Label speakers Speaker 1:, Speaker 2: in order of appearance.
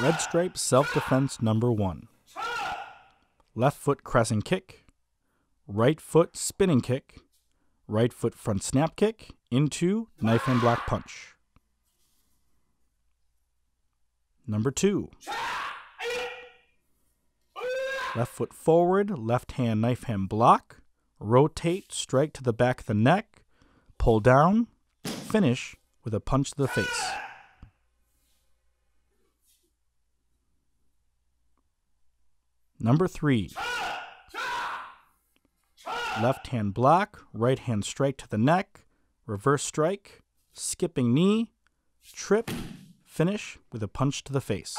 Speaker 1: Red stripe self defense number one. Left foot crescent kick, right foot spinning kick, right foot front snap kick into knife hand block punch. Number two. Left foot forward, left hand knife hand block, rotate, strike to the back of the neck, pull down, finish with a punch to the face. Number three. Left hand block, right hand strike to the neck, reverse strike, skipping knee, trip, finish with a punch to the face.